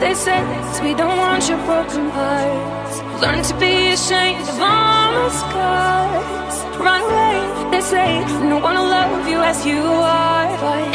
They say we don't want your broken hearts. Learn to be ashamed of all the scars. Run away, they say no one will love you as you are. But